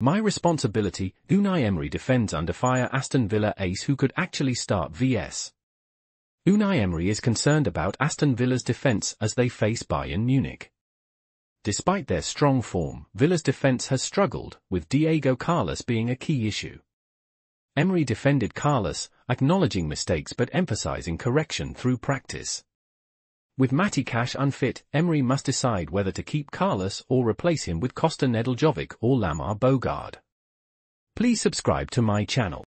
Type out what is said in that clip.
My responsibility, Unai Emery defends under fire Aston Villa ace who could actually start vs. Unai Emery is concerned about Aston Villa's defence as they face Bayern Munich. Despite their strong form, Villa's defence has struggled, with Diego Carlos being a key issue. Emery defended Carlos, acknowledging mistakes but emphasizing correction through practice. With Matty Cash unfit, Emery must decide whether to keep Carlos or replace him with Kosta Nedeljkovic or Lamare Bogarde. Please subscribe to my channel.